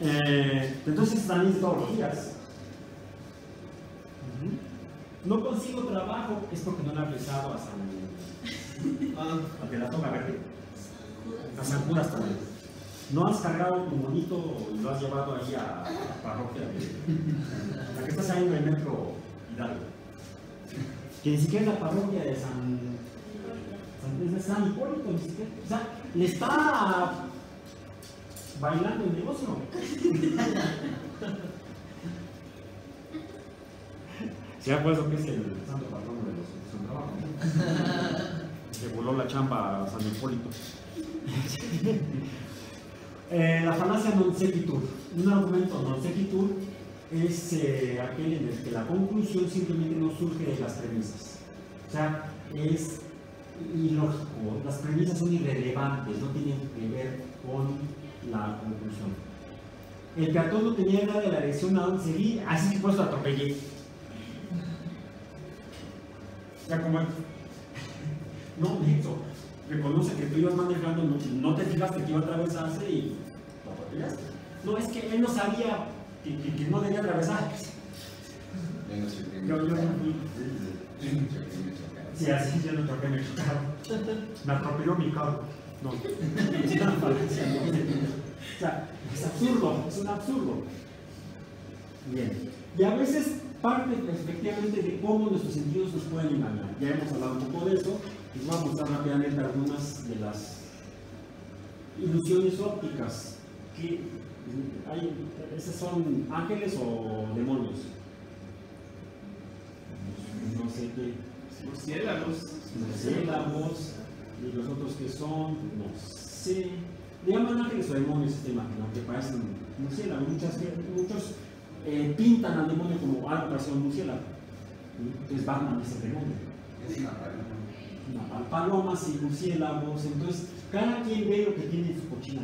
Eh, entonces todos los días. No consigo trabajo, es porque no le ha rezado a San. Ah, a que la toma verde. A San Judas también. No has cargado tu monito y lo has llevado ahí a la parroquia de. La que está saliendo del metro Hidalgo. Que ni siquiera es la parroquia de San. San, de San Hipólito, ni siquiera. O sea, le está bailando el negocio. Se ha puesto que es el santo patrono de los de su trabajo. Se voló la chamba a San Hipólito. Eh, la falacia non sequitur. Un argumento non sequitur es eh, aquel en el que la conclusión simplemente no surge de las premisas. O sea, es ilógico, las premisas son irrelevantes, no tienen que ver con la conclusión. El peatón no tenía idea de la dirección a donde seguir, así que pues lo atropellé. Ya como. No, Nexo, reconoce que tú ibas manejando, no, no te fijaste que iba a atravesarse y lo atropellaste. No, es que él no sabía que, que- que no debía atravesar. Yo Yo. Sí, así yo no choqué, me chocaron. Me atropelló mi carro. No, es una falacia, no O sea, es absurdo, es un absurdo. Bien. Y a veces parte efectivamente de cómo nuestros sentidos nos pueden engañar. Ya hemos hablado un poco de eso. Les voy a mostrar rápidamente algunas de las ilusiones ópticas que hay, esas son ángeles o demonios. No sé qué. murciélagos. murciélagos y los otros que son, no sé, le llaman ángeles o demonios esta imagen, aunque parecen murciélagos, muchas, muchos eh, pintan al demonio como algo parecido a un murciélago. Entonces Batman es el demonio. Es una paloma. Una pal- Palomas y murciélagos, entonces cada quien ve lo que tiene en su cochina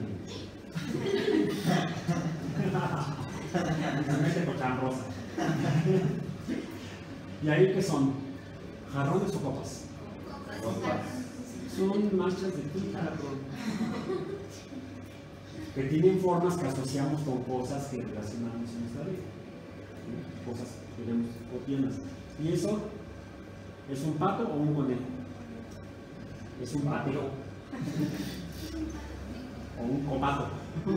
cochán rosa. ¿Y ahí qué son? ¿Jarrones o copas? Son manchas de tinta que tienen formas que asociamos con cosas que relacionamos en nuestra vida. Cosas que vemos cotidianas. ¿Y eso es un pato o un conejo? Es un patero. o un comato.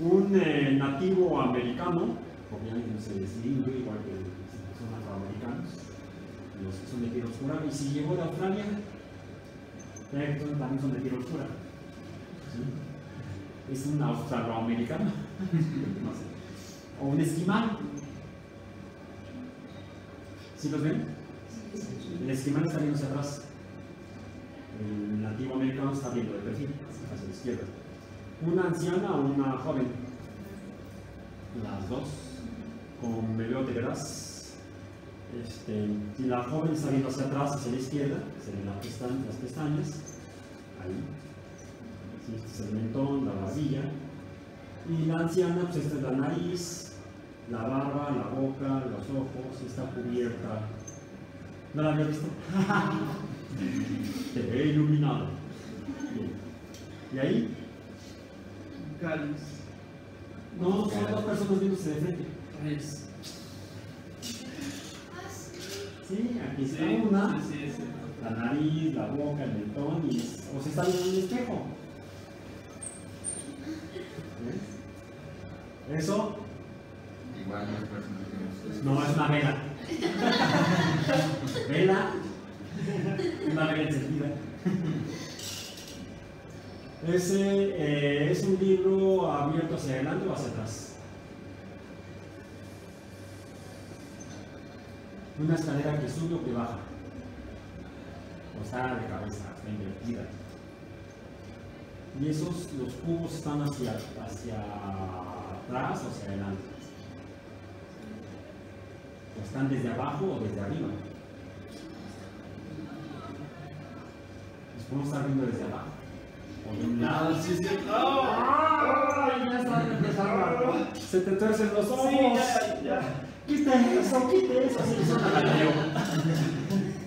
un eh, nativo americano, obviamente no se distingue igual que los afroamericanos, son de piel oscura, y si llegó de Australia, también son de piel oscura. ¿sí? Es un australoamericano, no sé. o un esquimal. ¿Sí los ven? El esquimal está viendo hacia atrás. El nativo americano está viendo de perfil, hacia la izquierda. Una anciana o una joven. Las dos. Con veleo de gras. Este, y la joven está viendo hacia atrás, hacia la izquierda, se ven las pestañas, las pestañas. Ahí. Este es el mentón, la barbilla. Y la anciana, pues esta es la nariz, la barba, la boca, los ojos, está cubierta. ¿No la había visto? Te ve iluminado. Bien. ¿Y ahí? Cáliz. No, son dos personas viéndose de frente. Res. Sí, aquí Sí, está una. sí, sí, sí. La nariz, la boca, el mentón, y o se está viendo en un espejo. ¿Ves? Eso Igual personas que nos no es una vela. vela, una vela encendida. Ese eh, es un libro abierto hacia adelante o hacia atrás. Una escalera que sube o que baja. O está de cabeza, está invertida. Y esos, los cubos están hacia, hacia atrás o hacia adelante. O están desde abajo o desde arriba. Los podemos estar viendo desde abajo. O de un lado. Ah, sí, sí. ¡Ay! Ya están empezando. Se te tuercen los ojos. Sí, ya, ya. Quite eso, quite eso. Así que.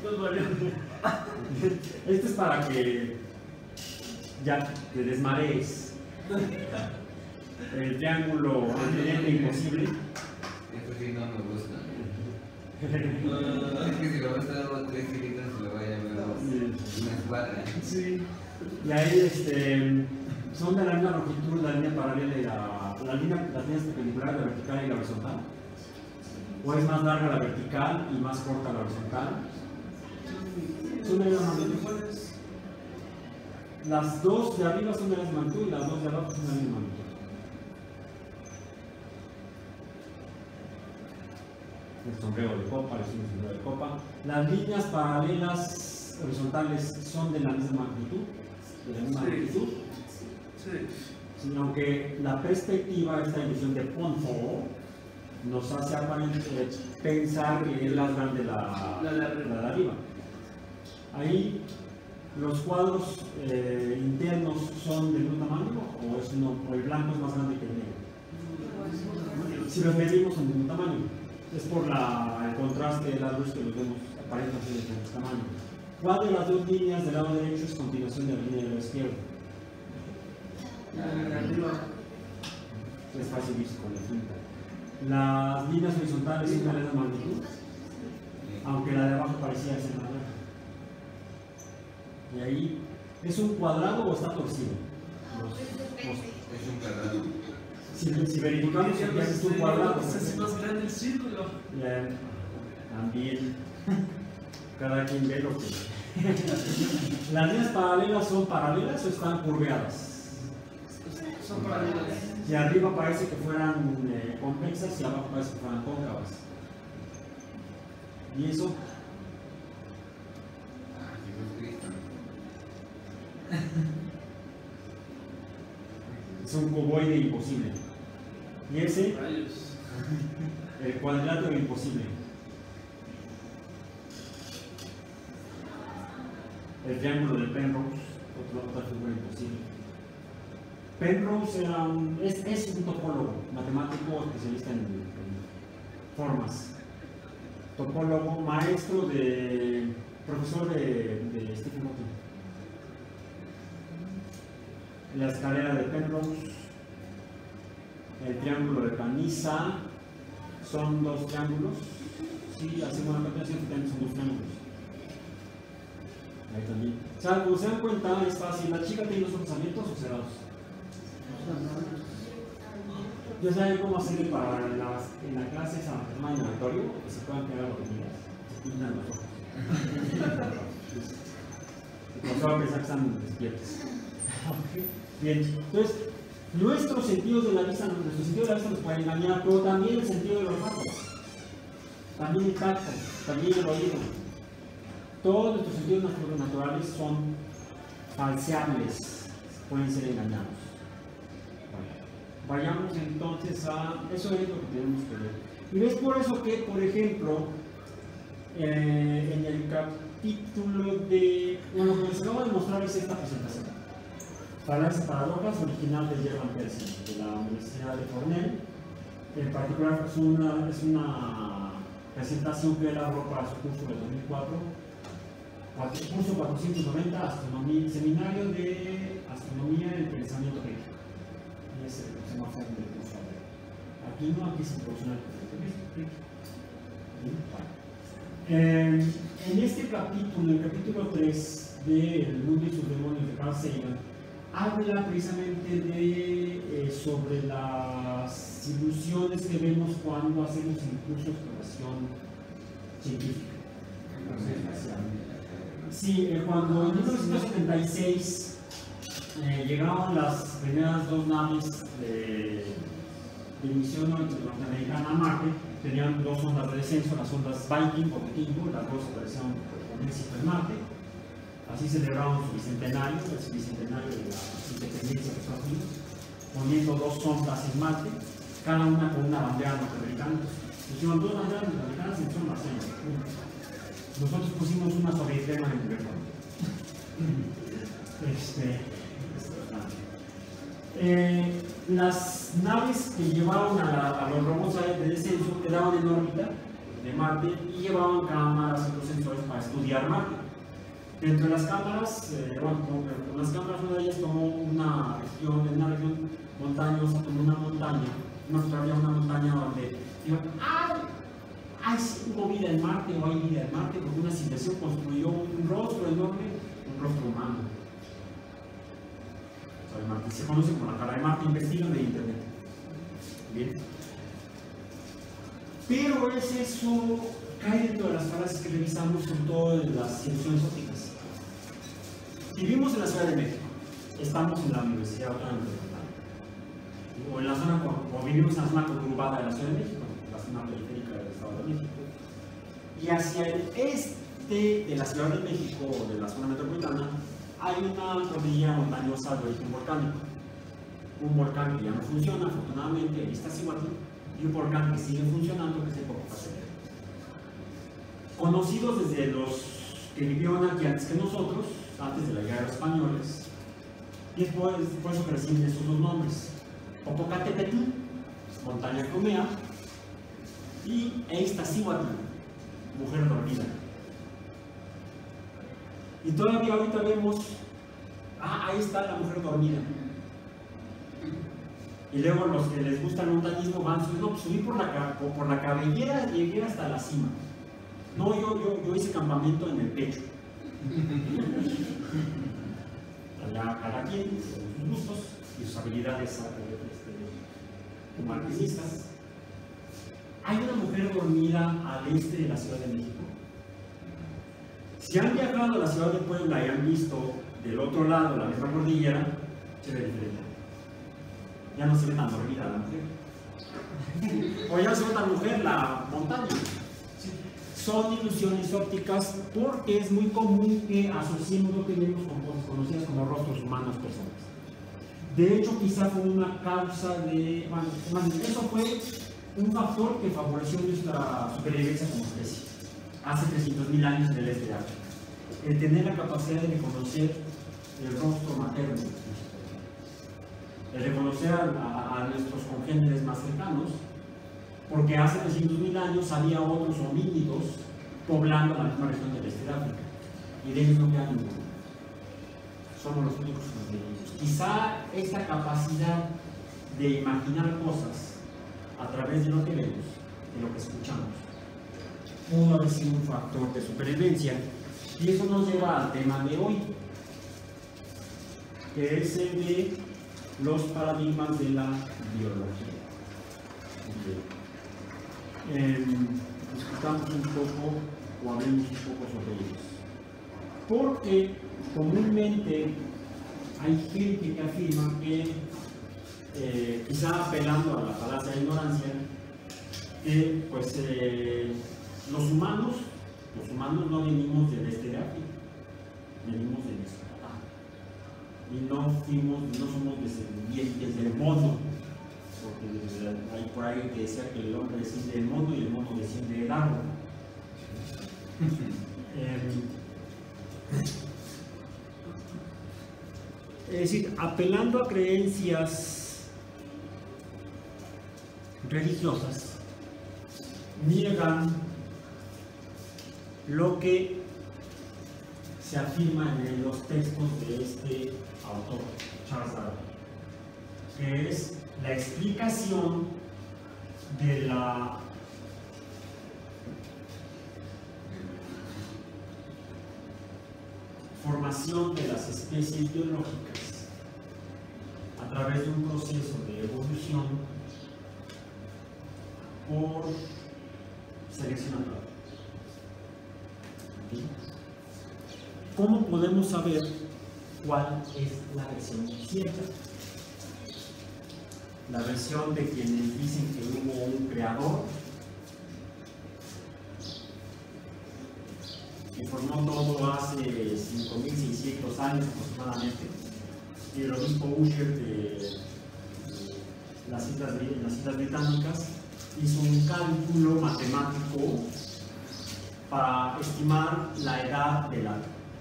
Nos valió. Este es para que ya te desmarees. el triángulo antecedente imposible. Esto sí no me gusta. Es que si lo vas a dar tres tiritas, se lo vaya a ver una escuadra. sí. Y ahí este, son de la misma longitud la línea paralela y la, la línea, las líneas perpendiculares, la vertical y la horizontal. O es más larga la vertical y más corta la horizontal. Son de la misma magnitud. Las dos de arriba son de la misma magnitud y las dos de abajo son de la misma magnitud. El sombrero de copa, el sombrero de copa. Las líneas paralelas horizontales son de la misma magnitud, de la misma Sí. magnitud. Sí. Sí, aunque la perspectiva, esta ilusión de Ponzo, nos hace aparente pensar que es más grande la, La la de arriba. Ahí los cuadros eh, internos son del mismo tamaño o, es uno, o el blanco es más grande que el negro. Si los medimos en el mismo tamaño, es por la- el contraste de la luz que los vemos aparentemente de diferentes tamaños. ¿Cuál de las dos líneas del lado derecho es continuación de la línea del lado izquierdo? La de arriba. Es fácil visto con la cinta. Las líneas horizontales son de la misma magnitud, aunque la de abajo parecía ser más larga. Y ahí, ¿es un cuadrado o está torcido? Los- los- Es un cuadrado. si, si verificamos que ya es un cuadrado, Se hace más grande el círculo. ya, también cada quien ve lo que. ¿Las líneas paralelas son paralelas o están curveadas? Son paralelas. Y arriba parece que fueran eh, convexas y abajo parece que fueran cóncavas. ¿Y eso? Es un cuboide imposible. Y ese, el cuadrilátero imposible. El triángulo de Penrose, otro- otra figura imposible. Penrose era es, es un topólogo, matemático especialista en, formas. Topólogo, maestro de. profesor de, de Stephen Hawking. La escalera de Penrose, el triángulo de Panisa, son dos triángulos. Sí, hacemos una continuación que también son dos triángulos. Ahí también. O sea, como se dan cuenta, es fácil. La chica tiene los ojos abiertos o cerrados. Ya saben cómo hacerle para en la, en la clase esa toma de laboratorio que se puedan quedar dormidas. Se pintan los ojos. Pensar que están despiertos. Bien, entonces, nuestros sentidos de la vista, nuestro sentido de la vista nos puede engañar, pero también el sentido de los olfato, también el tacto, también el oído. Todos nuestros sentidos natu- naturales son falseables, pueden ser engañados. Vayamos entonces a. Eso es lo que tenemos que ver. Y ves por eso que, por ejemplo, eh, en el capítulo de. Bueno, lo que les acabo de mostrar es esta presentación. Falancias paradojas, original de German Pearson, de la Universidad de Cornell. En particular, es una, es una presentación que él arrojó para su curso del 2004 cuatro- curso 490, astronomía, seminario de astronomía en el pensamiento. Ese se aquí es introducción al pensamiento crítico. ¿Sí? Bueno. Eh, en este capítulo, el capítulo 3 de El mundo y sus demonios de Carl Sagan, habla precisamente de, eh, sobre las ilusiones que vemos cuando hacemos incluso exploración científica. Sí, eh, cuando en 1976 eh, llegaron las primeras dos naves de, de misión norteamericana a Marte, tenían dos ondas de descenso, las ondas Viking o Vikingo, las dos aparecieron con éxito en Marte. Así celebraron su bicentenario, el bicentenario de la independencia de Estados Unidos, poniendo dos ondas en Marte, cada una con una bandera norteamericana. Pusieron dos banderas norteamericanas en son. Nosotros pusimos una sobre crema en el Este, eh, las naves que llevaban a, los robots de descenso quedaban en órbita de Marte y llevaban cámaras y otros sensores para estudiar Marte. Dentro de las cámaras, eh, bueno, como- con las cámaras una de ellas tomó una región, una región montañosa, tomó una montaña, una una montaña donde dijo, ¡ay! Hay hubo vida en Marte o hay vida en Marte porque una civilización construyó un rostro enorme, un rostro humano. Se conoce como la cara de Marte, investigan de internet. Bien. Pero ese eso cae dentro de las falacias que revisamos, todo en las ilusiones ópticas. Vivimos en la Ciudad de México, estamos en la Universidad Autónoma de México, o en la zona, con- o vivimos en la zona conurbada de la Ciudad de México, la zona periférica del Estado de México. Y hacia el este de la Ciudad de México, o de la zona metropolitana, hay una cordillera montañosa de origen volcánico. Un volcán que ya no funciona, afortunadamente, está y un volcán que sigue funcionando, que es el Popocatépetl. Conocidos desde los que vivieron aquí antes que nosotros, antes de la guerra de y es por, por eso reciben esos dos nombres. Popocatépetl, montaña Comea, y Iztaccíhuatl, mujer dormida. Y todavía ahorita vemos, ah, ahí está la mujer dormida. Y luego los que les gusta el montañismo van subiendo, pues subí por la, por la cabellera, llegué hasta la cima. No, yo, yo, yo hice campamento en el pecho. Allá cada quien, sus gustos y sus habilidades este, como alpinistas. Hay una mujer dormida al este de la Ciudad de México. Si han viajado a la ciudad de Puebla y han visto del otro lado la misma cordillera, se ve diferente. Ya no se ve tan dormida la mujer. O ya no se ve tan mujer la montaña. Son ilusiones ópticas porque es muy común que asociemos lo que vemos con cosas conocidas como rostros humanos personas. De hecho, quizá fue una causa de. Bueno, eso fue un factor que favoreció nuestra supervivencia como especie hace 300.000 años en el este de África. El tener la capacidad de reconocer el rostro materno, el reconocer a, nuestros congéneres más cercanos, porque hace 300.000 años había otros homínidos poblando la misma región del este de África, y de ellos no queda ninguno. Somos los únicos que nos. Quizá esta capacidad de imaginar cosas a través de lo que vemos, de lo que escuchamos, haber sido un factor de supervivencia. Y eso nos lleva al tema de hoy, que es el de los paradigmas de la biología. Em, discutamos un poco o hablemos un poco sobre ellos. Porque comúnmente hay gente que afirma que, eh, quizá apelando a la falacia de ignorancia, que pues eh, los humanos, los humanos no venimos del este de África, venimos de Mesopotamia. Y no fuimos, no somos descendientes del mono, porque hay por ahí que decía que el hombre desciende del mono y el mono desciende del árbol. Em, es decir, apelando a creencias religiosas, niegan lo que se afirma en los textos de este autor, Charles Darwin, que es la explicación de la formación de las especies biológicas a través de un proceso de evolución por selección natural. ¿Cómo podemos saber cuál es la versión cierta? La versión de quienes dicen que hubo un creador que formó todo hace 5.600 años aproximadamente, y el obispo Usher de, las, islas, las Islas Británicas hizo un cálculo matemático para estimar la edad de la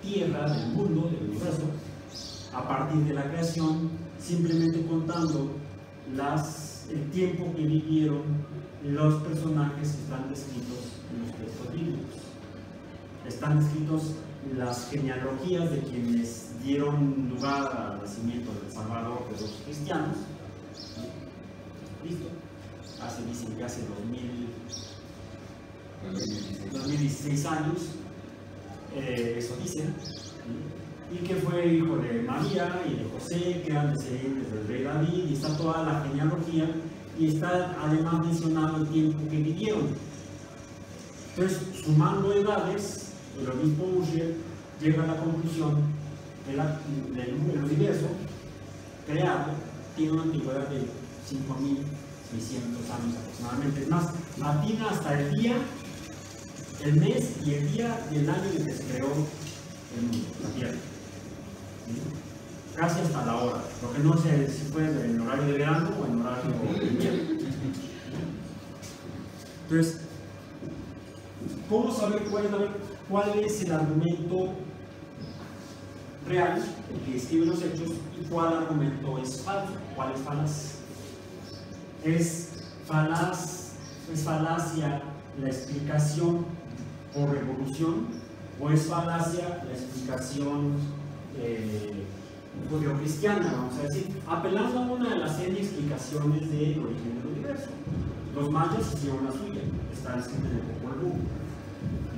Tierra, del mundo, del universo, a partir de la creación, simplemente contando el tiempo que vivieron los personajes que están descritos en los textos bíblicos. están escritos las genealogías de quienes dieron lugar al nacimiento del Salvador de los cristianos. Listo. Hace, dicen que hace 2000, 2016 años, eh, eso dicen, y que fue hijo de María y de José, que eran descendientes del rey David, y está toda la genealogía, y está además mencionado el tiempo que vivieron. Entonces, sumando edades, el obispo Usher llega a la conclusión del el universo creado tiene una antigüedad de 5.600 años aproximadamente. Es más, atina hasta el día, el mes y el día del año en que se creó el mundo, la Tierra. Casi hasta la hora, lo que no sé si fue en horario de verano o en horario de invierno. Entonces, ¿cómo saber cuál, cuál es el argumento real, el que describe los hechos, y cuál argumento es falso, cuál es falaz? Es falaz, es falacia la explicación por revolución, o es falacia la explicación eh, judeocristiana, vamos a decir, apelando a una de las serie explicaciones del origen del universo. Los mayas hicieron la suya, está escrita en el Popol.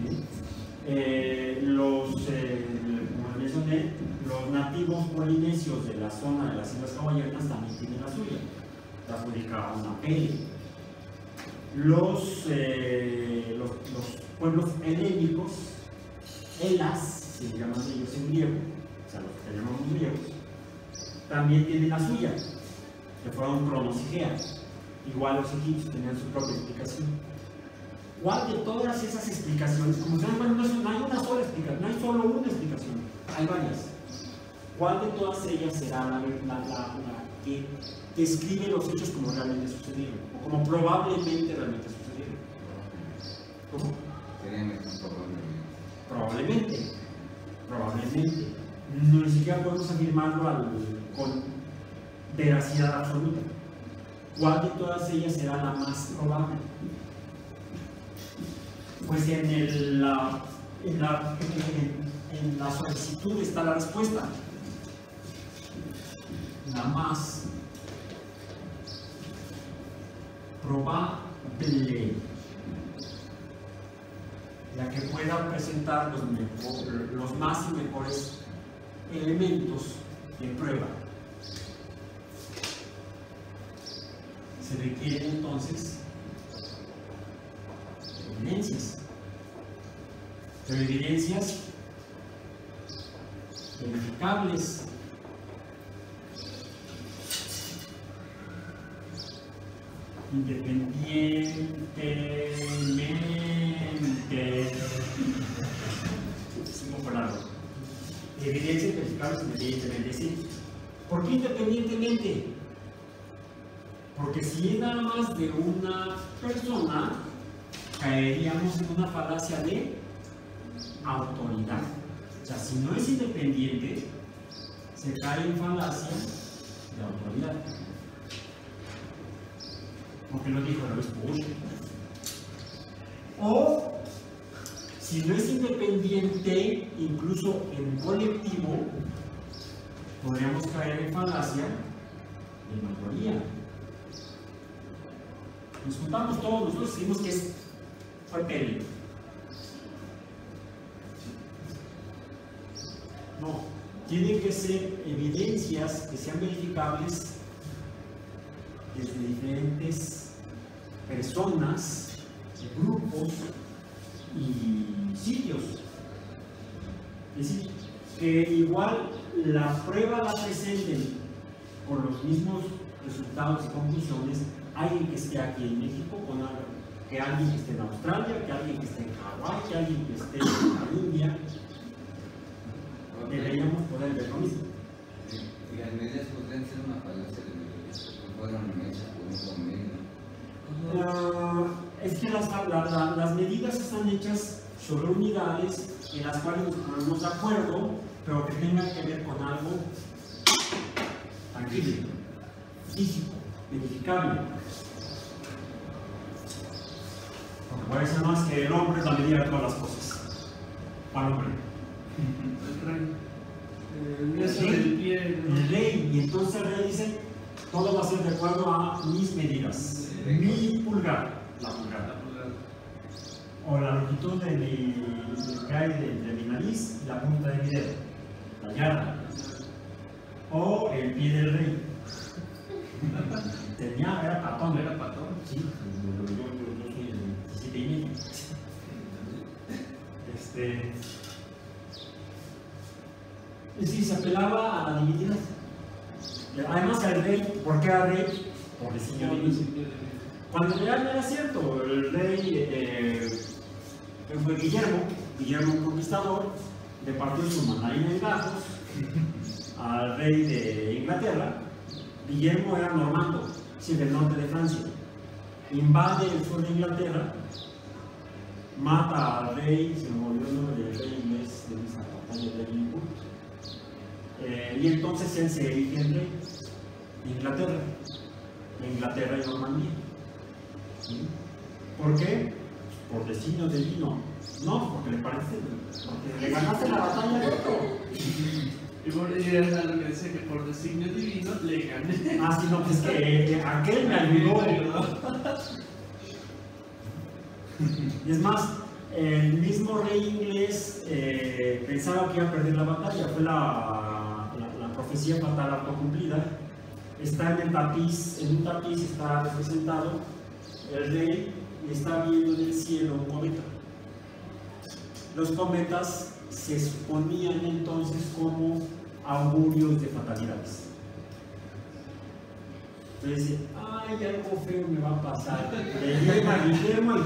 ¿sí? Eh, los, eh, como les mencioné, los nativos polinesios de la zona de las Islas Hawaianas también tienen la suya, la adjudicaron a Pele. Los, eh, los, los pueblos helénicos, Elas, se llaman ellos en griego, o sea, los que llamamos griegos, también tienen la suya, que fueron Cronos y Gea. Igual los egipcios tenían su propia explicación. ¿Cuál de todas esas explicaciones, como saben, bueno, no, hay una sola explicación, no hay solo una explicación, hay varias. ¿Cuál de todas ellas será la- la que describe los hechos como realmente sucedieron? O como probablemente realmente sucedieron. ¿Cómo? Probablemente. Probablemente. No, ni siquiera podemos afirmarlo con veracidad absoluta. ¿Cuál de todas ellas será la más probable? Pues en, el, la, en, la, en la solicitud está la respuesta. La más probable la que pueda presentar los, los más y mejores elementos de prueba. Se requieren entonces evidencias, pero evidencias verificables. Independientemente es un poco largo. Evidencias independientemente, sí. ¿Por qué independientemente? Porque si es nada más de una persona, caeríamos en una falacia de autoridad. O sea, si no es independiente, se cae en falacia de autoridad. Porque lo dijo el obispo Bush. O si no es independiente, incluso en colectivo, podríamos caer en falacia de mayoría. Nos juntamos todos, nosotros decimos que es, Pele. No, tienen que ser evidencias que sean verificables desde diferentes personas, grupos y sitios. Es decir, que igual la prueba la presenten con los mismos resultados y conclusiones alguien que esté aquí en México, con algo, que alguien que esté en Australia, que alguien que esté en Hawái, que alguien que esté en la India, deberíamos poder ver lo mismo. Y las medidas podrían ser una falacia de medidas, no fueron hechas por un convenio. Ah, es que las, la- la- las medidas están hechas sobre unidades en las cuales nos ponemos de acuerdo, pero que tengan que ver con algo tangible, físico, verificable. Porque por eso no es que el hombre es la medida de todas las cosas. ¿Cuál hombre? El rey. El rey. El rey. Y entonces el rey dice, todo va a ser de acuerdo a mis medidas. Mi pulgar. La pulgada. O la longitud de mi, que hay de, de mi nariz y la punta de mi dedo. La yarda. O el pie del rey. Tenía, era patón. Era patón. Sí, yo, yo, yo, soy el 17 y medio. Este. Y sí, se apelaba a la divinidad. Además, el rey, ¿por qué era rey? Por designio divino. Cuando realidad no era cierto, el rey eh, que fue Guillermo, Guillermo el Conquistador, le partió su mandarín en gajos al rey de Inglaterra. Guillermo era normando, sí, del norte de Francia. Invade el sur de Inglaterra, mata al rey, se me olvidó el nombre del rey inglés de esa batalla de. Eh, y entonces él se erige en rey de Inglaterra, Inglaterra y Normandía. ¿Por qué? Por designio divino. No, porque le parece, porque le ganaste la batalla al otro. Y por era lo que decía que por designio divino le gané. Ah, sí, no, pues que eh, aquel me ayudó. Y es más, el mismo rey inglés eh, pensaba que iba a perder la batalla, fue la, la, la profecía fatal autocumplida. Está en el tapiz, en un tapiz está representado el rey y está viendo en el cielo un cometa. Los cometas se suponían entonces como augurios de fatalidades. Entonces dice, ay, algo feo me va a pasar. Guillermo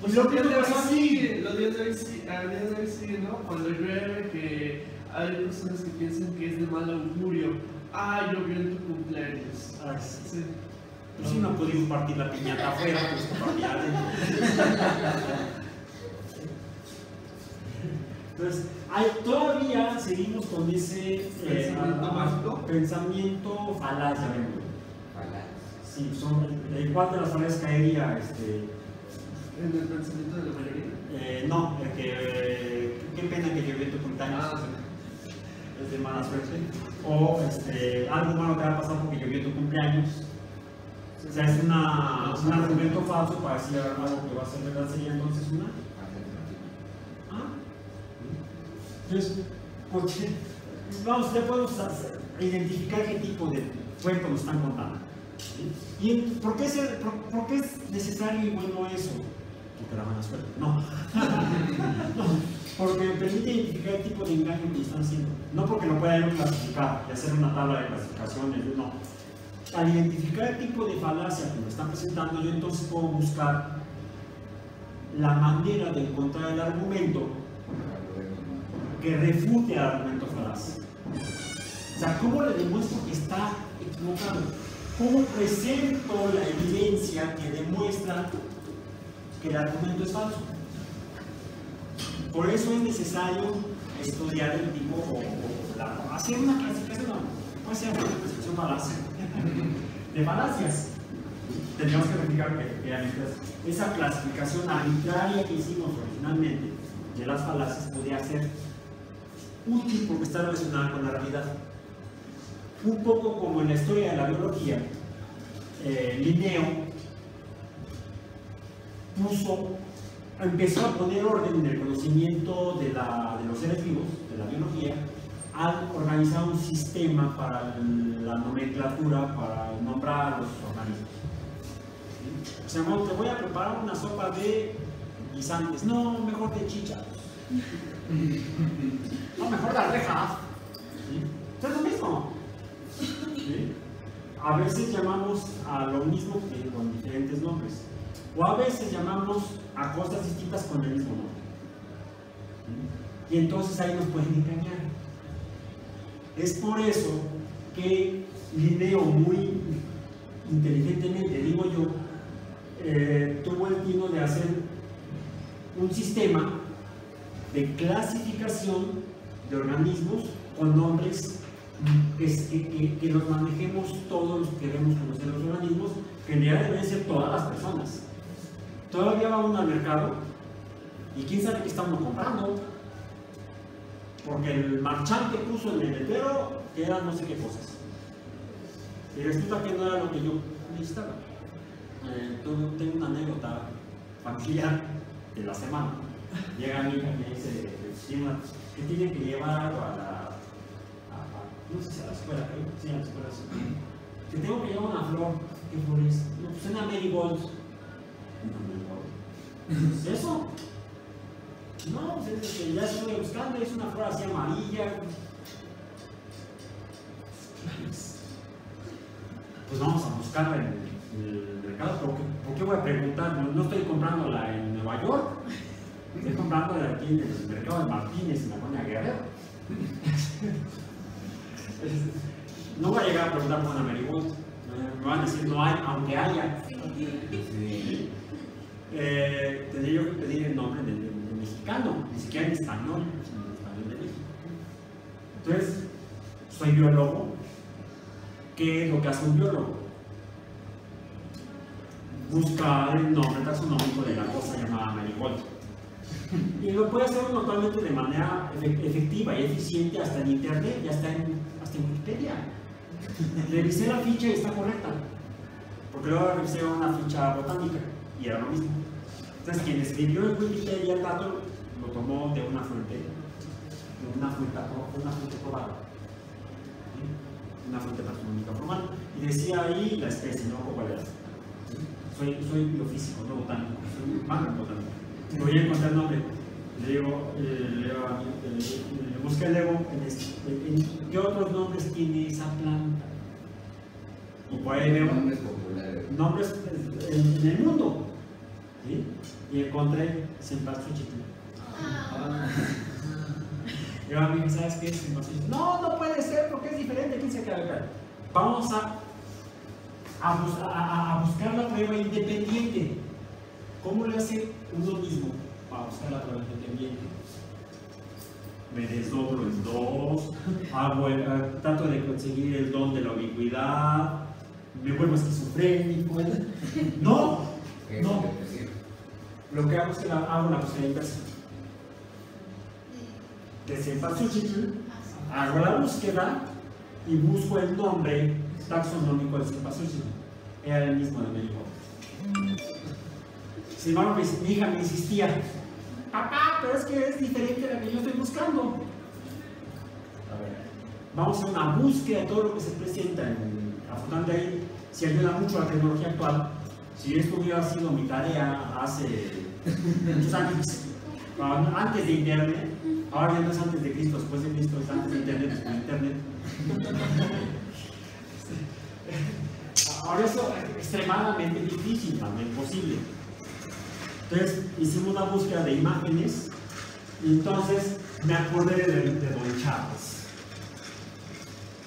Pues lo que pasó así. sigue, lo de hoy sigue, a día de hoy ¿no? Cuando llueve que hay personas que piensan que es de mal augurio. Ah, llovió en tu cumpleaños. Ay, sí. Sí. Pues si no pudimos partir la piñata afuera, pues adentro. Entonces, hay, todavía seguimos con ese eh, ¿Pensamiento a- a- mágico? pensamiento falaz, llamémoslo. Ojalá. Sí, son, ¿en cuál de las fallas caería? Este, En el pensamiento de la mayoría. eh, no, el que, eh, qué pena que llovió tu cumpleaños. Ah, es de mala suerte. O este, algo malo te va a pasar porque llovió tu cumpleaños. O sea, es una, un argumento falso para decir algo que va a ser verdad, sería entonces una. Ah. Entonces, porque, vamos, ya podemos hacer- identificar qué tipo de cuento nos están contando. ¿sí? ¿Y por qué, por, por qué es necesario y bueno eso? Porque la mala suerte. No. no. Porque permite identificar el tipo de engaño que están haciendo. No porque lo pueda uno clasificar y hacer una tabla de clasificaciones, no. Al identificar el tipo de falacia que me están presentando, yo entonces puedo buscar la manera de encontrar el argumento que refute al argumento falaz. O sea, ¿cómo le demuestro que está equivocado? ¿Cómo presento la evidencia que demuestra que el argumento es falso? Por eso es necesario estudiar el tipo o, la- hacer una clasificación, puede ser una clasificación falaz, de falacias. Tendríamos que verificar que esa clasificación arbitraria que hicimos originalmente de las falacias podría ser útil porque está relacionada con la realidad. Un poco como en la historia de la biología, eh, Linneo puso, empezó a poner orden en el conocimiento de, la- de los seres vivos, de la biología, al organizar un sistema para el- la nomenclatura, para nombrar a los organismos. O sea, bueno, te voy a preparar una sopa de guisantes, no, mejor de chícharos. No, mejor de arvejas. ¿Sí? Es lo mismo. ¿Sí? A veces llamamos a lo mismo que con diferentes nombres. O a veces llamamos a cosas distintas con el mismo nombre. Y entonces ahí nos pueden engañar. Es por eso que Linneo muy inteligentemente, digo yo, eh, tuvo el tino de hacer un sistema de clasificación de organismos con nombres que- que- que los manejemos todos los que queremos conocer los organismos, que en realidad deben ser todas las personas. Todavía va uno al mercado Y quién sabe qué está uno comprando. Porque el marchante puso en el letrero que eran no sé qué cosas. Y resulta que no era lo que yo necesitaba. Eh, tengo una anécdota familiar de la semana. Llega mi hija y me dice "Tiene una- que tiene que llevar algo a la. no sé si a la escuela, creo. Sí, a la escuela. sí. Que tengo que llevar una flor. ¿Qué flor es? No, pues una marigold. ¿Eso? No, pues es que ya estuve buscando, es una flor así amarilla. Pues vamos a buscarla en el mercado. ¿Por qué, por qué voy a preguntar? No, estoy comprándola en Nueva York. Estoy comprándola aquí en el mercado de Martínez, en la colonia Guerrero. No voy a llegar a preguntar por una marigold. Me van a decir no hay, aunque haya. Sí. Eh, tendría yo que pedir el nombre del mexicano, ni siquiera en español, sino en español de México. Entonces, soy biólogo. ¿Qué es lo que hace un biólogo? Buscar el nombre taxonómico de la cosa llamada marigold. Y lo puede hacer uno actualmente de manera efe- efectiva y eficiente hasta en internet, ya está en, hasta en Wikipedia. Revisé la ficha y está correcta. Porque luego revisé una ficha botánica y era lo mismo. Entonces, quien escribió en Wikipedia el dato lo tomó de una fuente, de una fuente, una fuente probada. ¿sí? Una fuente taxonómica formal. Y decía ahí la especie, no cuál era. ¿sí? Soy, soy biofísico, no botánico, soy en botánico. Voy a encontrar el nombre. Le digo, eh, le eh, busqué luego en, este- en- qué otros nombres tiene esa planta. Y por ahí veo Nombres populares. nombres en el mundo. ¿Sí? Y encontré Cempasúchil. Ah, Y ahora me dijo, ¿sabes qué es? No, no puede ser porque es diferente. ¿Quién se queda Vamos a, a, bus- a- a- a buscar la prueba independiente. ¿Cómo le hace uno mismo para buscar la prueba independiente? Me desdoblo en dos, hago el- eh, trato de conseguir el don de la ubicuidad, me vuelvo esquizofrénico. ¿eh? No, ¿qué es No. lo que hago es que hago la búsqueda inversa. De Cempasúchil, hago la búsqueda y busco el nombre taxonómico de Cempasúchil. Era el mismo de México. Sin embargo, mi, hija me insistía, papá, pero es que es diferente a la que yo estoy buscando. A ver, vamos a una búsqueda de todo lo que se presenta. En, afortunadamente ahí se ayuda mucho la tecnología actual. Si esto hubiera sido mi tarea hace muchos años, antes de Internet, ahora ya no es antes de Cristo, después de Cristo, es antes de Internet, después de Internet. Ahora eso es extremadamente difícil, también imposible. Entonces hicimos una búsqueda de imágenes y entonces me acordé de, de Don Chávez.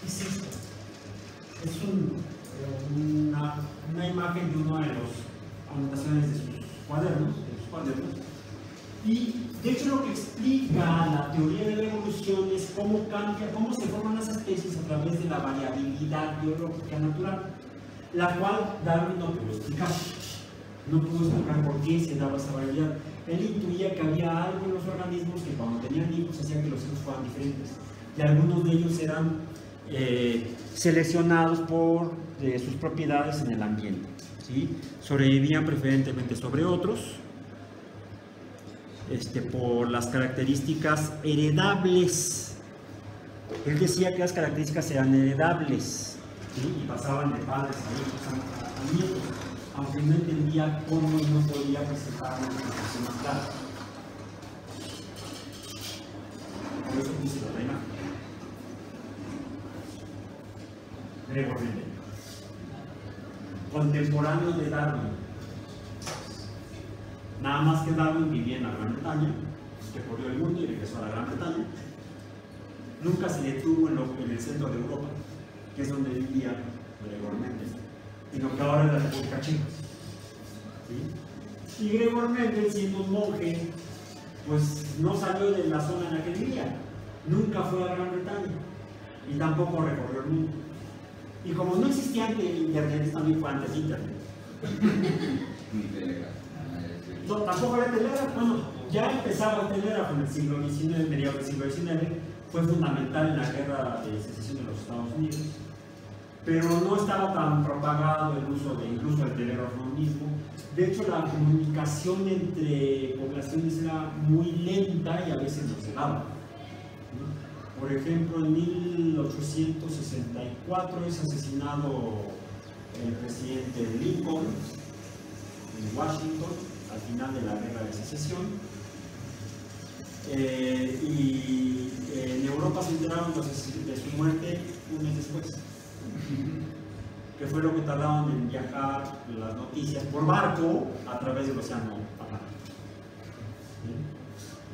¿Qué es esto? Es un- una, una imagen de uno de los anotaciones de sus cuadernos, de sus cuadernos. Y de hecho lo que explica la teoría de la evolución es cómo cambia, cómo se forman las especies a través de la variabilidad biológica natural, la cual Darwin no pudo explicar. No pudo explicar por qué se daba esa variabilidad. Él intuía que había algo en los organismos que cuando tenían hijos hacía que los hijos fueran diferentes. Y algunos de ellos eran eh, seleccionados por eh, sus propiedades en el ambiente. ¿sí? Sobrevivían preferentemente sobre otros este, por las características heredables. Él decía que las características eran heredables y pasaban de padres a hijos a, nietos, aunque no entendía cómo no podía presentar una más clara. Por eso puse la imagen. Gregor Mendel. Contemporáneo de Darwin. Nada más que Darwin vivía en la Gran Bretaña, que corrió el mundo y regresó a la Gran Bretaña. Nunca se detuvo en, el centro de Europa, que es donde vivía Gregor Mendel, sino que ahora es la República Checa. Y Gregor Mendel, siendo un monje, pues no salió de la zona en la que vivía. Nunca fue a Gran Bretaña y tampoco recorrió el mundo. Y como no existía antes el Internet, también fue antes Internet. Ni No, tampoco había telegrafo. Bueno, ya empezaba a tener en el siglo XIX, mediados del siglo XIX, fue fundamental en la guerra de secesión de los Estados Unidos, pero no estaba tan propagado el uso de incluso el telegrafismo. De hecho, la comunicación entre poblaciones era muy lenta y a veces no se daba. Por ejemplo, en 1864 es asesinado el presidente Lincoln en Washington al final de la guerra de secesión. Eh, y en Europa se enteraron de su muerte un mes después, que fue lo que tardaron en viajar las noticias por barco a través del Océano.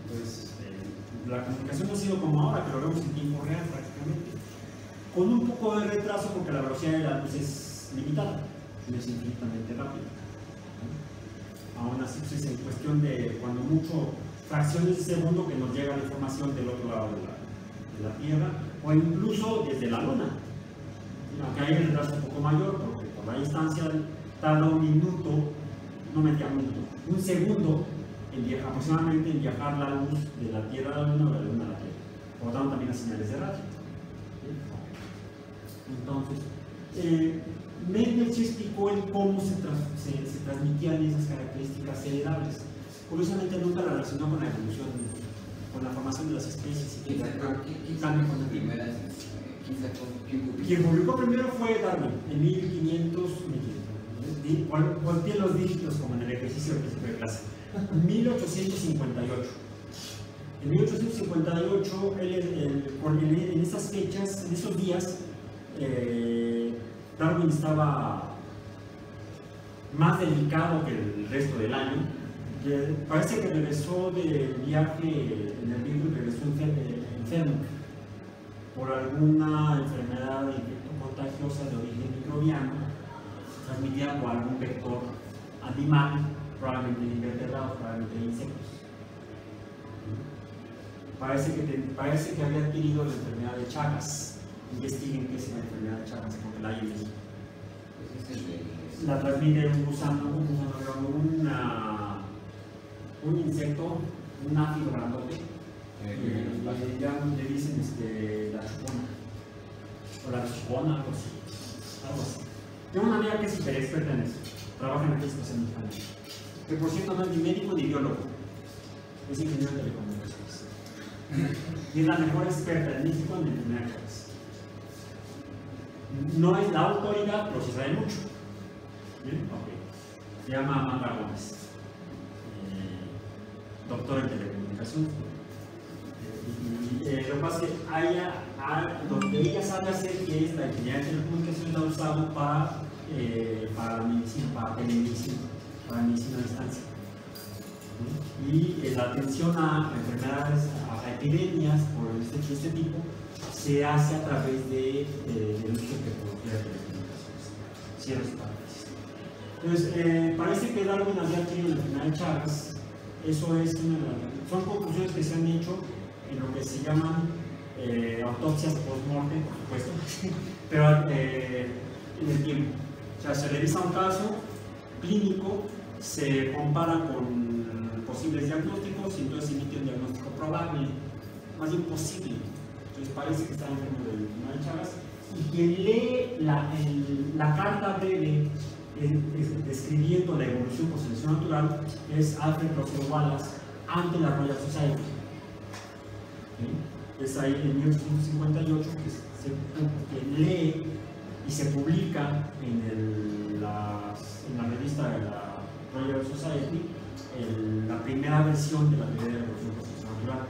Entonces, eh, la comunicación no ha sido como ahora, que lo vemos en tiempo real prácticamente, con un poco de retraso porque la velocidad de la luz es limitada, no es infinitamente rápida. Aún así, pues, es en cuestión de cuando mucho fracciones de segundo que nos llega la información del otro lado de la, Tierra o incluso desde la Luna. Aunque hay el retraso un poco mayor, porque por la distancia tarda un minuto, no me un minuto, un segundo aproximadamente en viajar la luz de la Tierra a la Luna o de la Luna a la Tierra. Por lo tanto, también las señales de radio. Entonces, eh, Mendel se explicó el cómo se, se, transmitían esas características heredables. Curiosamente nunca la relacionó con la evolución, con la formación de las especies. ¿Quién sacó, primera? Quien publicó primero fue Darwin, en 1500, volteé los dígitos como en el ejercicio de clase, 1858. En 1858, él, en esas fechas, en esos días, eh, Darwin estaba más delicado que el resto del año. Parece que regresó de viaje en el y regresó enfermo por alguna enfermedad contagiosa de origen microbiano transmitida por algún vector animal, probablemente de invertebrados, probablemente de insectos. Parece que, parece que había adquirido la enfermedad de Chagas investiguen qué es la enfermedad de Chagas, porque la hay en México. La transmite un gusano, un gusano, una, un insecto, un áfido grandote, eh, ya le dicen este, la chupona, o la chupona, algo así. Algo así. Tengo una amiga que es hiper experta en eso, trabaja en aquí en España, que por cierto no es ni médico ni biólogo, es ingeniero de telecomunicaciones. Y es la mejor experta en México en enfermedad no es la autoridad, pero se sabe mucho. Se llama Amanda Gómez, eh, doctor en telecomunicaciones. Y, eh, lo que pasa es que donde ella sabe hacer que esta ingeniería de telecomunicaciones la usado para, eh, para la medicina, para telemedicina, para medicina a distancia. Y la atención a enfermedades, a epidemias por este, este tipo, se hace a través de, eh, del uso de tecnología de telecomunicaciones. Cierres paréntesis. Entonces, eh, parece que Darwin había la enfermedad de Chagas. Eso es una, son conclusiones que se han hecho en lo que se llaman eh, autopsias post-mortem, por supuesto, pero eh, en el tiempo. O sea, se revisa un caso clínico, se compara con posibles diagnósticos y entonces emite un diagnóstico probable, más bien posible. Parece que está enfermo de enfermedad Chagas, y quien lee la, carta breve describiendo la evolución por selección natural es Alfred Russel Wallace ante la Royal Society. Es ahí en 1858 que, se, lee y se publica en, en la revista de la Royal Society la primera versión de la teoría de la evolución natural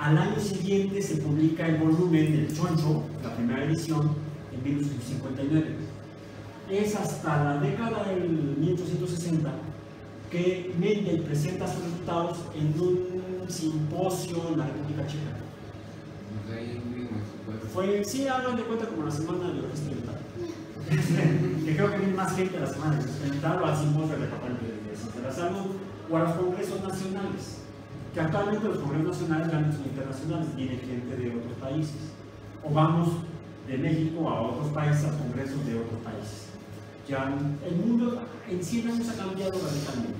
al año siguiente se publica el volumen del Choncho, la primera edición, en 1859. Es hasta la década del 1860 que Mendel presenta sus resultados en un simposio en la República Checa. Fue, sí, hagan de cuenta como la semana de mental. Que creo que viene más gente a la semana de registro mental o al simposio de la de la salud o a los congresos nacionales que actualmente los congresos nacionales ya son internacionales, viene gente de otros países. O vamos de México a otros países, a congresos de otros países. Ya el mundo en 100 años ha cambiado radicalmente.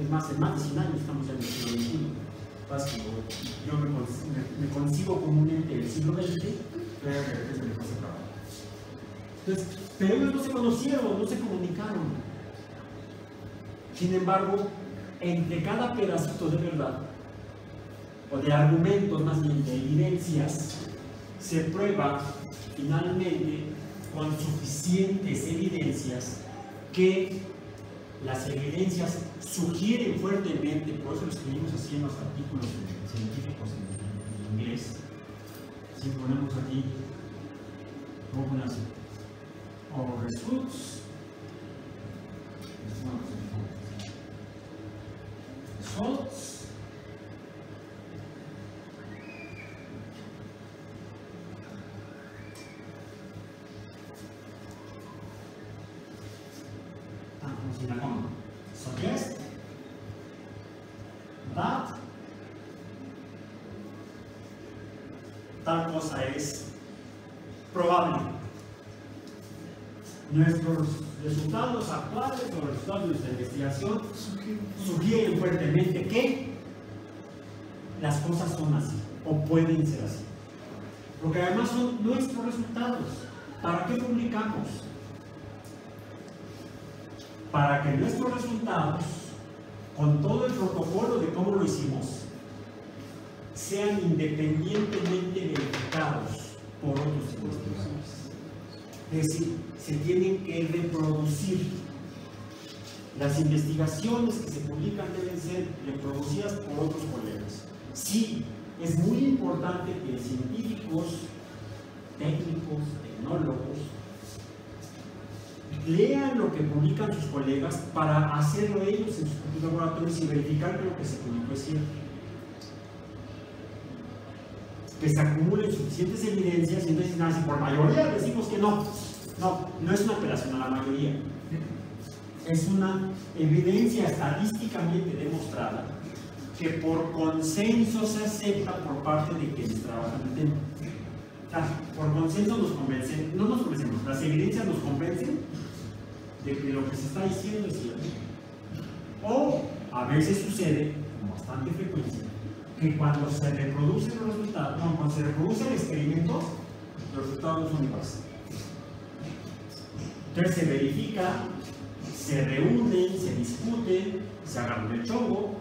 Es más, en más de 100 años estamos en el siglo XXI. Yo me, me, concibo como un ente del siglo XX, pero que se me pasa trabajo. Entonces, pero ellos no se conocieron, no se comunicaron. Sin embargo, entre cada pedacito de verdad, o de argumentos más bien, de evidencias, se prueba finalmente con suficientes evidencias que las evidencias sugieren fuertemente, por eso lo escribimos así en los artículos científicos en, inglés, si ponemos aquí, ¿cómo así? O results, results, suggest that tal cosa es probable. Nuestros resultados actuales o resultados de nuestra investigación sugieren fuertemente que las cosas son así o pueden ser así. Porque además son nuestros resultados. ¿Para qué publicamos? para que nuestros resultados, con todo el protocolo de cómo lo hicimos, sean independientemente verificados por otros investigadores. Es decir, se tienen que reproducir. Las investigaciones que se publican deben ser reproducidas por otros colegas. Sí, es muy importante que científicos, técnicos, tecnólogos, lean lo que publican sus colegas para hacerlo ellos en sus laboratorios y verificar que lo que se publicó es cierto. Que se acumulen suficientes evidencias y entonces nada, si por mayoría decimos que no. No, no es una apelación a la mayoría. Es una evidencia estadísticamente demostrada que por consenso se acepta por parte de quienes trabajan el tema. por consenso nos convencen, no nos convencemos, las evidencias nos convencen de que lo que se está diciendo es cierto. O a veces sucede, con bastante frecuencia, que cuando se reproducen los resultados, no, cuando se reproduce el experimento, los resultados no son iguales. Entonces se verifica, se reúnen, se discuten, se agarran el chongo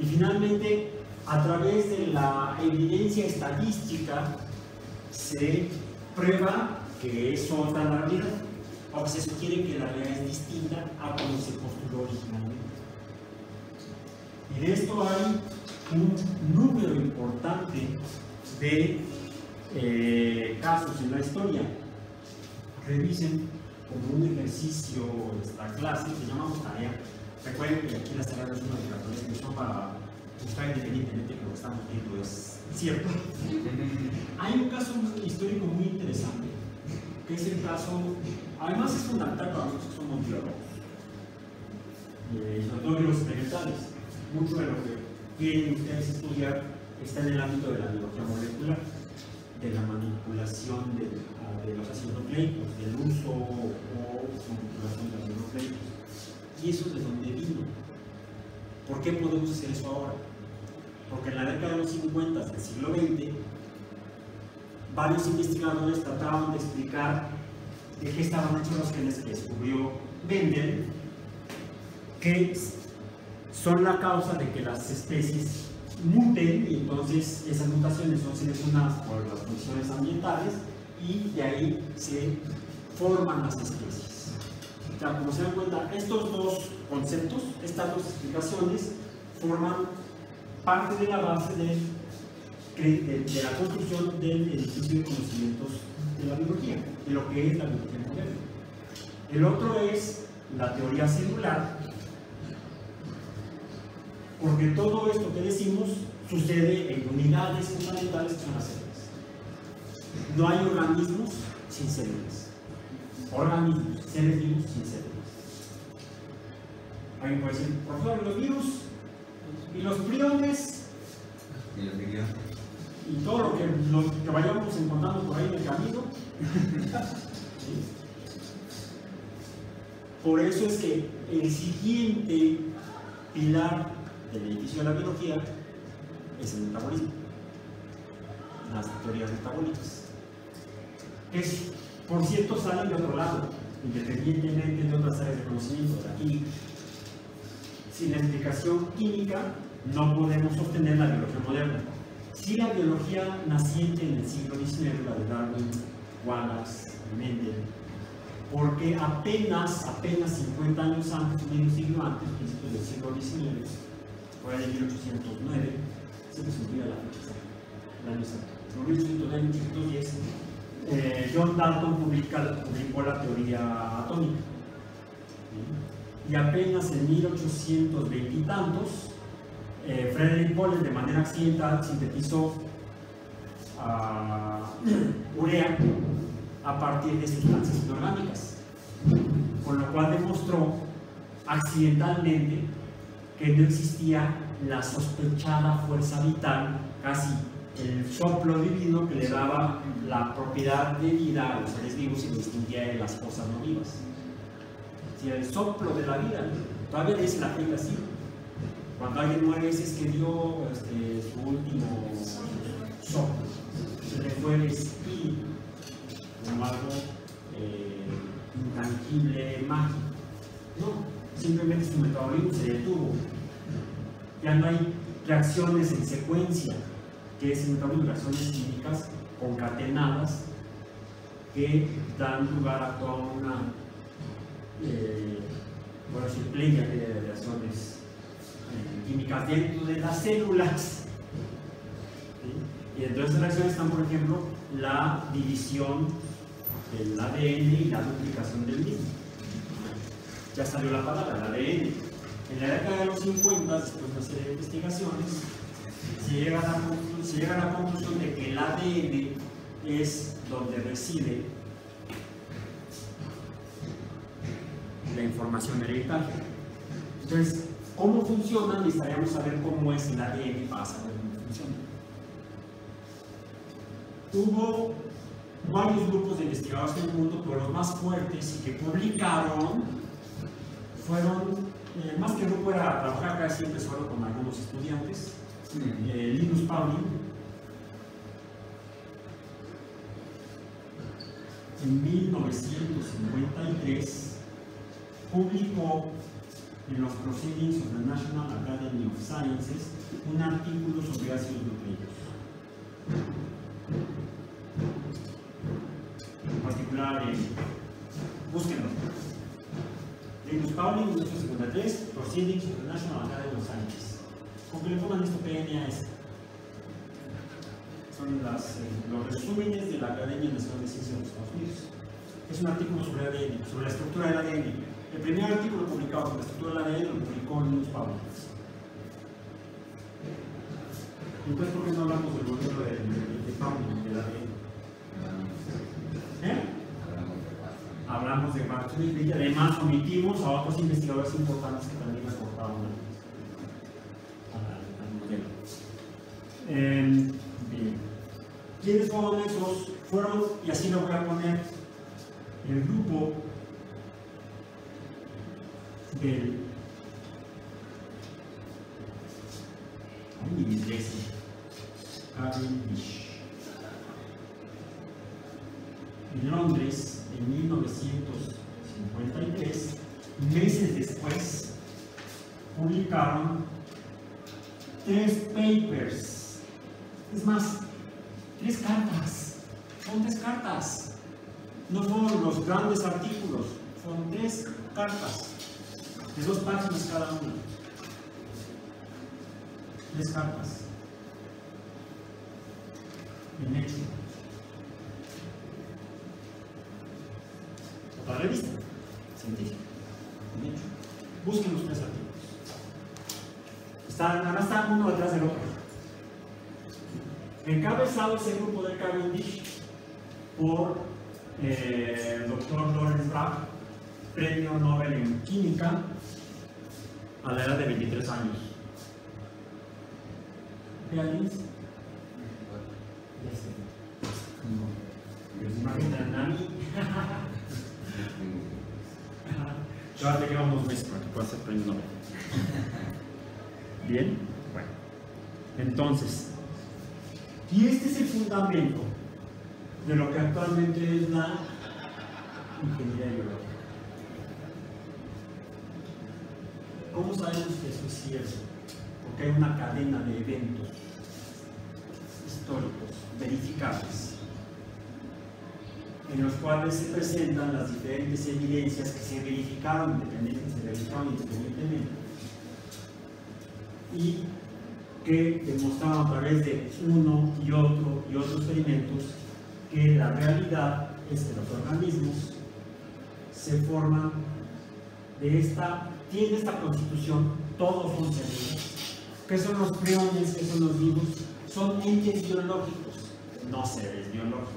y finalmente a través de la evidencia estadística se prueba que eso en la realidad o se sugiere que la realidad es distinta a como se postuló originalmente. Y de esto hay un número importante de eh, casos en la historia. Revisen como un ejercicio esta clase que llamamos tarea. Recuerden que aquí las tareas son obligatorias que son para buscar independientemente que lo que estamos viendo es cierto. Hay un caso histórico muy interesante, que es el caso Además es fundamental para nosotros que somos biólogos, eh, sobre todo biólogos experimentales. Mucho de lo que quieren ustedes estudiar está en el ámbito de la biología molecular, de la manipulación de, de los ácidos del uso o manipulación de nucleicos. Y eso es de dónde vino. ¿Por qué podemos hacer eso ahora? Porque en la década de los 50 del siglo XX, varios investigadores trataban de explicar de qué estaban hechos los genes que descubrió Mendel, que son la causa de que las especies muten y entonces esas mutaciones son seleccionadas por las condiciones ambientales y de ahí se forman las especies. Sea, como se dan cuenta, estos dos conceptos, estas dos explicaciones, forman parte de la base de, de la construcción del edificio de conocimientos de la biología, de lo que es la biología moderna. El otro es la teoría celular, porque todo esto que decimos sucede en unidades fundamentales que son las células. No hay organismos sin células. Organismos, seres vivos sin células. Alguien puede decir, profesor, los virus y los priones. Y los y todo lo que, que vayamos encontrando por ahí en el camino. Por eso es que el siguiente pilar del edificio de la biología es el metabolismo, las teorías metabólicas. Es, por cierto, salen de otro lado, independientemente de otras áreas de conocimiento, química. Sin la explicación química no podemos sostener la biología moderna. Si la biología naciente en el siglo XIX, la de Darwin, Wallace, Mendel, porque apenas, apenas 50 años antes, medio siglo antes, principios del siglo XIX, por ahí de 1809, siempre se olvida la fecha exacta, el año exacto, en 1809, 1810, eh, John Dalton publica, publicó la teoría atómica. Y apenas en 1820 y tantos, Frederick Polen de manera accidental sintetizó urea a partir de sustancias inorgánicas, con lo cual demostró accidentalmente que no existía la sospechada fuerza vital, casi el soplo divino que le daba la propiedad de vida a los seres vivos y distinguía de las cosas no vivas. Si el soplo de la vida, todavía le dice la gente así. Cuando alguien muere, es que dio este, su último soplo, se le fue el espíritu como algo eh, intangible, mágico. No, simplemente su metabolismo se detuvo. Ya no hay reacciones en secuencia, que el metabolismo, reacciones químicas concatenadas que dan lugar a toda una, eh, por de reacciones eh, químicas dentro de las células. ¿sí? Y dentro de esas reacciones están, por ejemplo, la división del ADN y la duplicación del mismo. Ya salió la palabra, el ADN. En la década de los 50, después de una serie de investigaciones, se llega, a la, se llega a la conclusión de que el ADN es donde reside la información hereditaria. Entonces, ¿cómo funciona? Necesitaríamos saber cómo es el ADN para saber cómo funciona. Hubo varios grupos de investigadores en el mundo, pero los más fuertes y que publicaron fueron, eh, más que grupo era trabajar casi siempre solo con algunos estudiantes, eh, Linus Pauling, en 1953 publicó en los Proceedings of the National Academy of Sciences un artículo sobre ácidos nucleicos. En particular, eh, búsquenlo. Linus Pauling, 1953, Proceedings of the National Academy of Sciences. Con que le pongan esto PNAS. Son las, eh, los resúmenes de la Academia Nacional de Ciencias de Estados Unidos. Es un artículo sobre ADN, sobre la estructura del ADN. El primer artículo publicado sobre la estructura del ADN lo publicó Linus Pauling. Entonces, ¿por qué no hablamos del modelo de, de, de Pauling, del ADN? ¿Eh? Hablamos de Barton y además omitimos a otros investigadores importantes que también aportaron al, al- al modelo. Eh, bien. ¿Quiénes fueron esos? Fueron, y así lo voy a poner, el grupo del. Ay, mi dislexia. Cavendish. En Londres, en 1953, meses después, publicaron tres papers. Es más, tres cartas. Son tres cartas. No fueron los grandes artículos, fueron tres cartas. De dos páginas cada una. Tres cartas. En hecho. Otra revista científica. En hecho. Busquen los tres artículos. Están, además están uno detrás del otro. Encabezado ese grupo de Cavendish por eh, el doctor Lawrence Bragg, premio Nobel en Química, a la edad de 23 años. ¿Qué alguien? Ya sé. No. Imagínate a mí. Yo te quedan unos meses para que puedas ser premio Nobel. Bien, bueno. Entonces, y este es el fundamento de lo que actualmente es la ingeniería biológica. ¿Cómo sabemos que eso es cierto? Porque hay una cadena de eventos históricos verificables en los cuales se presentan las diferentes evidencias que se verificaron independientemente, se verificaron independientemente y que demostraron a través de uno y otro y otros experimentos que la realidad es que los organismos se forman de esta, tiene esta constitución, todos son seres ¿Qué son los priones? ¿Qué son los vivos? Son entes biológicos, no seres biológicos.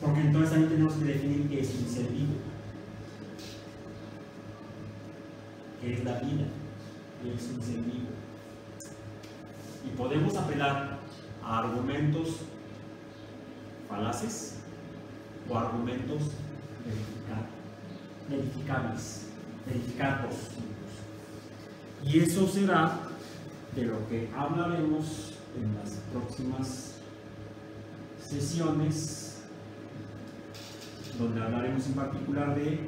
Porque entonces ahí tenemos que definir qué es un ser vivo. ¿Qué es la vida? ¿Qué es un ser vivo? Y podemos apelar a argumentos falaces o argumentos verificables, verificados. Y eso será de lo que hablaremos en las próximas sesiones, donde hablaremos en particular de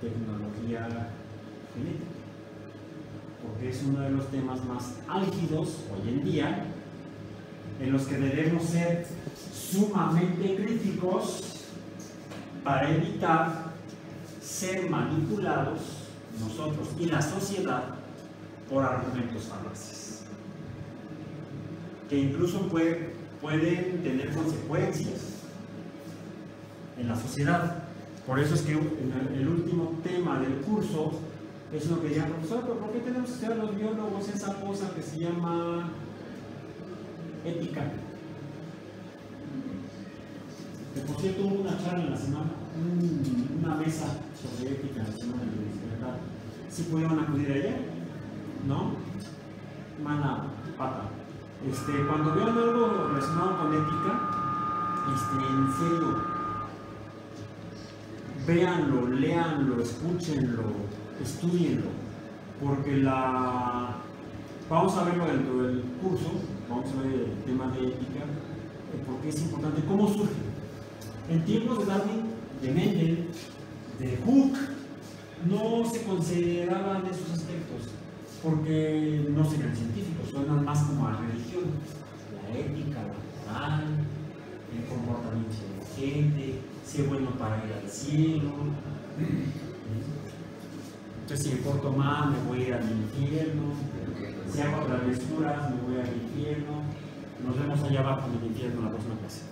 tecnología genética, porque es uno de los temas más álgidos hoy en día, en los que debemos ser sumamente críticos para evitar ser manipulados nosotros y la sociedad por argumentos falaces, que incluso pueden tener consecuencias en la sociedad. Por eso es que el último tema del curso es lo que digan, profesor, ¿pero ¿por qué tenemos que estudiar los biólogos esa cosa que se llama ética? Que por cierto hubo una charla en la semana, una mesa sobre ética de la universidad. ¿Sí pudieron acudir a ella? ¿no? Mala pata. Este, cuando vean algo relacionado con ética, este, en serio, véanlo, leanlo, escúchenlo, estudienlo, porque la vamos a verlo dentro del curso, vamos a ver el tema de ética, eh, porque es importante cómo surge. En tiempos de Darwin, de Mendel, de Hooke, no se consideraban esos aspectos porque no serían científicos, suenan más como a religión, la ética, la moral, el comportamiento de la gente, si es bueno para ir al cielo. Entonces, si me porto mal, me voy a ir al infierno. Si hago travesuras, me voy al infierno. Nos vemos allá abajo en el infierno la próxima clase.